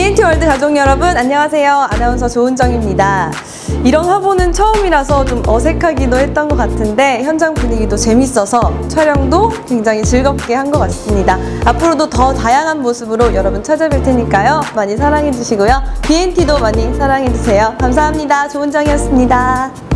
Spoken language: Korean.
BNT 월드 가족 여러분 안녕하세요. 아나운서 조은정입니다. 이런 화보는 처음이라서 좀 어색하기도 했던 것 같은데 현장 분위기도 재밌어서 촬영도 굉장히 즐겁게 한 것 같습니다. 앞으로도 더 다양한 모습으로 여러분 찾아뵐 테니까요. 많이 사랑해 주시고요. BNT도 많이 사랑해 주세요. 감사합니다. 조은정이었습니다.